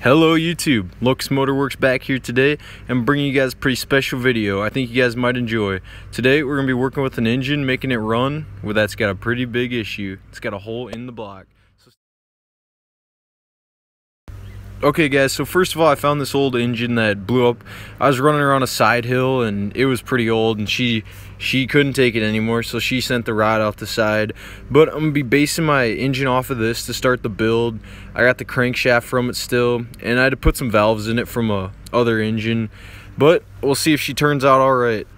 Hello YouTube, Locust Motorworks back here today and bringing you guys a pretty special video I think you guys might enjoy. Today we're going to be working with an engine, making it run, well that's got a pretty big issue. It's got a hole in the block. Okay guys, so first of all I found this old engine that blew up. I was running around a side hill and it was pretty old and she she couldn't take it anymore so she sent the rod off the side. But I'm gonna be basing my engine off of this to start the build. I got the crankshaft from it still and I had to put some valves in it from a other engine. But we'll see if she turns out alright.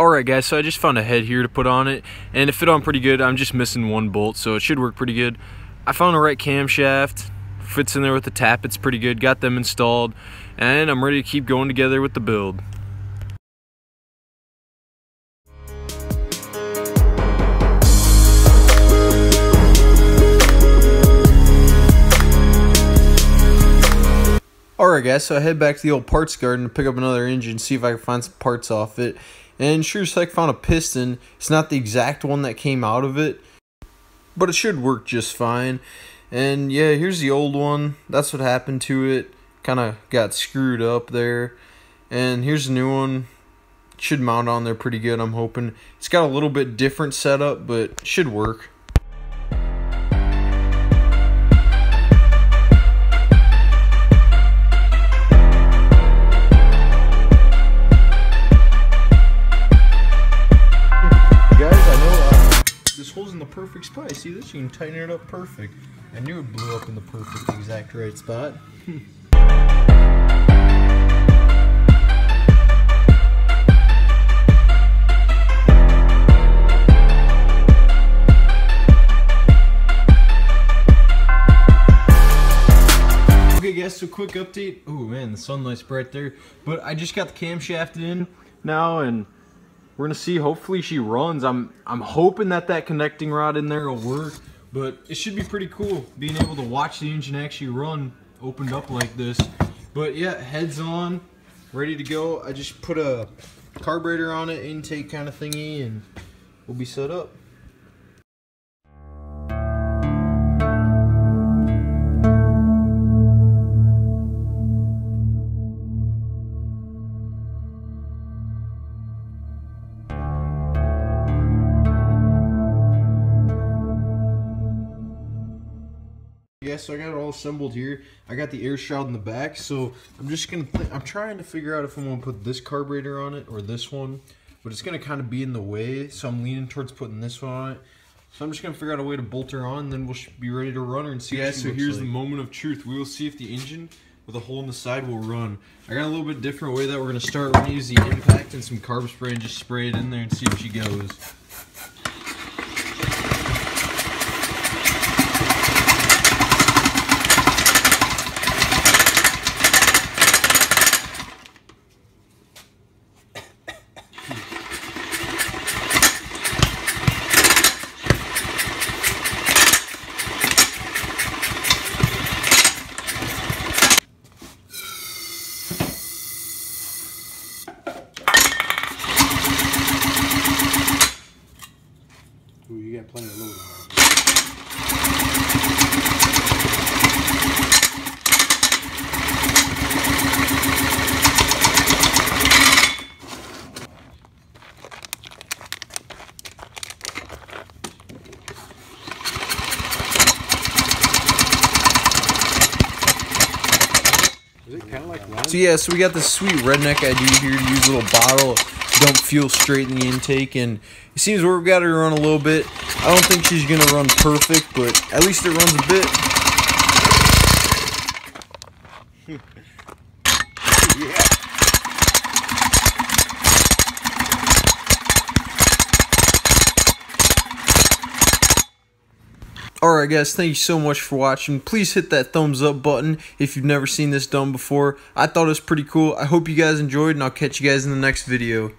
Alright guys, so I just found a head here to put on it, and it fit on pretty good. I'm just missing one bolt, so it should work pretty good. I found the right camshaft, fits in there with the tap, it's pretty good, got them installed, and I'm ready to keep going together with the build. Alright guys, so I head back to the old parts garden to pick up another engine, see if I can find some parts off it. And sure as heck found a piston. It's not the exact one that came out of it, but it should work just fine. And yeah, here's the old one. That's what happened to it. Kind of got screwed up there. And here's the new one. Should mount on there pretty good, I'm hoping. It's got a little bit different setup, but should work. Perfect spot. See this? You can tighten it up perfect. I knew it blew up in the perfect exact right spot. Okay guys, so quick update. Oh man, the sunlight's bright there. But I just got the camshaft in now and we're gonna see. Hopefully she runs. I'm I'm hoping that that connecting rod in there will work, but it should be pretty cool being able to watch the engine actually run opened up like this. But yeah, heads on, ready to go. I just put a carburetor on it, intake kind of thingy, and we'll be set up. So I got it all assembled here. I got the air shroud in the back, so I'm just gonna, I'm trying to figure out if I'm gonna put this carburetor on it or this one, but it's gonna kind of be in the way, so I'm leaning towards putting this one on it. So I'm just gonna figure out a way to bolt her on, then we'll be ready to run her and see. Yeah, so here's like. the moment of truth. We will see if the engine with a hole in the side will run. I got a little bit different way that we're gonna start. We're gonna use the impact and some carb spray and just spray it in there and see if she goes. Plenty of load on So yeah, so we got this sweet redneck idea here to use a little bottle dump fuel straight in the intake and it seems we've got to run a little bit. I don't think she's going to run perfect, but at least it runs a bit. yeah. Alright guys, thank you so much for watching. Please hit that thumbs up button if you've never seen this done before. I thought it was pretty cool. I hope you guys enjoyed and I'll catch you guys in the next video.